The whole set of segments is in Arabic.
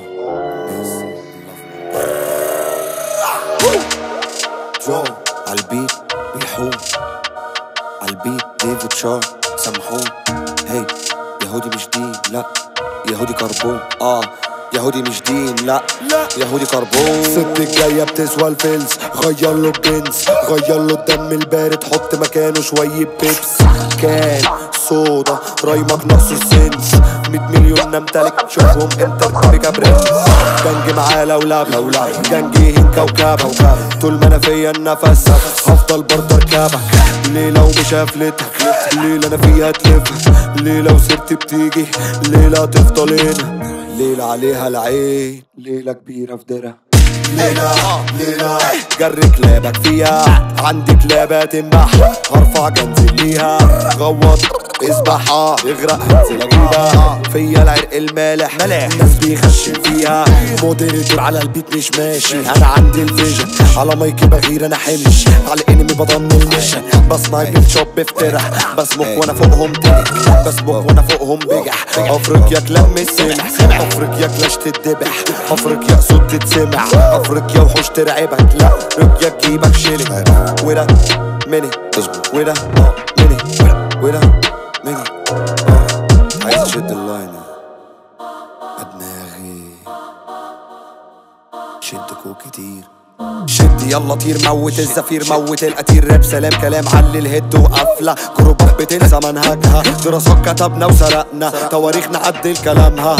love. جو عالبيت بيحوم عالبيت ديفيد شار سامحوه هي يهودي مش دين لا. يهودي كربون آه يهودي مش دين لا. لا. يهودي كربون ست الجاية بتسوى الفلس غير له الجنس غير له الدم البارد حط مكانه شوية بيبس. كان صودا رايمك ناقصه السنس 100 مليون نمتلك. شوفهم انت بتبقى برنس جنجي معاه لولب جنجي هين كوكبك طول ما أنا فيا النفس. هفضل برضه اركبك ليلة ومش هفلتك ليلة أنا فيها تلفها ليلة وسيرتي بتيجي. ليلة تفضل هنا ليلة عليها العين. ليلة كبيرة في درة. ليلة ليلة. جري كلابك فيها. عندي كلابة تنبح. هرفع جنزل ليها. غوط اسبح اغرق انزل اجيبها فيا العرق المالح. الناس بيخشن فيها. مودريتور على البيت مش ماشي. أنا عندي الفيجن. على مايكي بغير أنا حمش. على الانمي بضمن الميشن بسنايب شوب بفترح بسمخ وأنا فوقهم تنك بسمخ وأنا فوقهم بجح. افريقيا كلام سمح افريقيا كلاش تتذبح. افريقيا صوت تتسمع. افريقيا وحوش ترعبك. لا افريقيا تجيبك شيلك وده مني. وده مني. وده مني. عايز أشد اللاين دماغي شد كوك كتير. شد يلا طير موت الزفير موت القتير راب سلام كلام علي الهد وقفلة. جروبات بتنسى منهجها. دراسات كتبنا وسرقنا. تواريخ نعدل كلامها.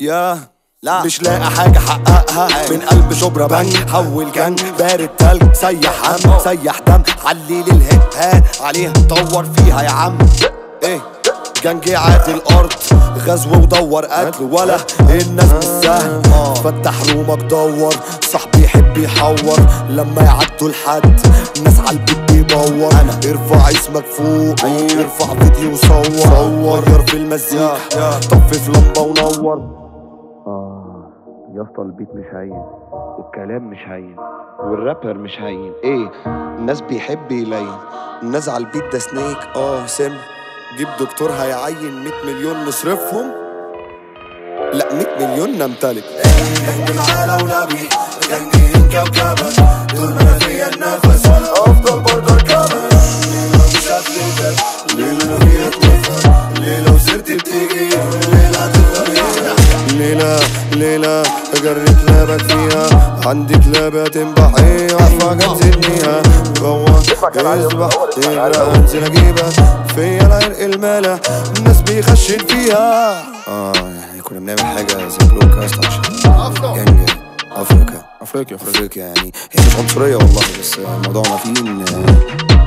يا لا. مش لاقي حاجة حققها من قلب شبرا بنج حول جنج بارد تلج سيح هم سيح دم. علي هات عليها طور فيها يا عم. إيه؟ جنجي عاد الأرض غزو ودور قتل ولا. الناس مش سهل فتح رومك دور. صاحبي يحب يحور لما يعدوا الحد. الناس على البيت بيبور أنا ارفع اسمك فوق ارفع فيديو صور صور غير في المزيكا طفي في لمبة ونور. يا اسطى البيت مش هين. والكلام مش هين. والرابر مش هين. إيه؟ الناس بيحب يلين. الناس على البيت ده سنيك. آه سم. جيب دكتور هيعين 100 مليون نصرفهم لا 100 مليون نمتلك. جنجي معاه لولبي جنجي كوكبك طول ما أنا فيا النفس افضل برضه اركبك ليلة مش هفلتك ليلة فيها. تلفك ليلة وسيرتي بتيجي ليلة هنا ليلة ليلة اجري كلابك فيها عندي كلابة تنبحي عارفة جنزلنيها جوا يسبح يغرق أنزل أجيبها. فيا العرق المالح الناس بيخشن فيها. يعني كنا بنعمل حاجة زي بلوكاست عشان جنج أفريقيا. أفريقيا. أفريقيا يعني. هي مش عنصرية والله بس موضوعنا فيه إن